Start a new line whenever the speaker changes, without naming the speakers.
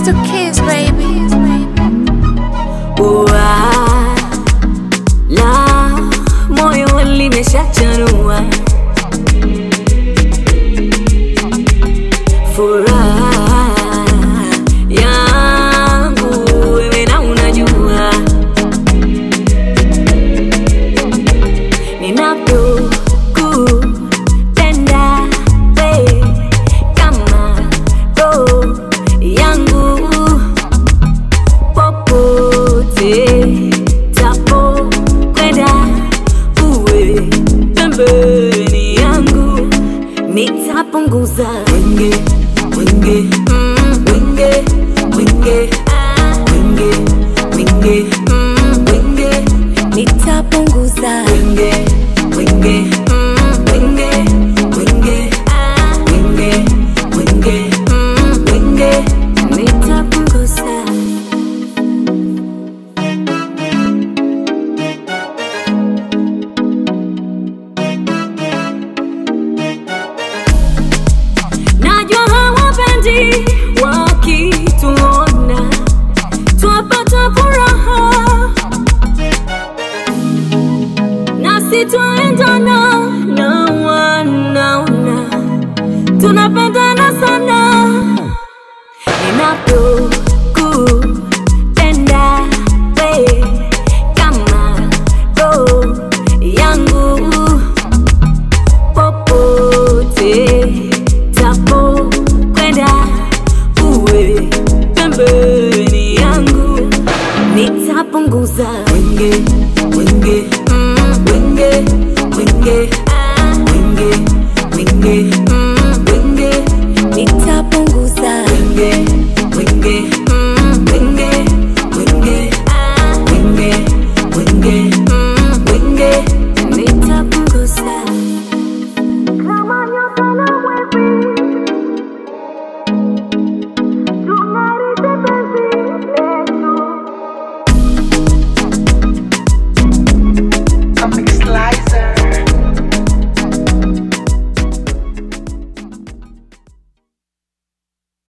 to kiss, baby.
Ua, la moyo limeshachanua furaha yangu nitapunguza wenge wenge mm, wenge wenge ah, wenge wenge wakituona. Twapata furaha, nasi twaendana na tunapendana sana. Ninapokupenda napunguza wenge wenge mm. wenge wenge ah. wenge wenge mm. wenge nitapunguza wenge wenge mm. wenge wenge ah. wenge wenge mm. wenge nitapunguza kama nyoka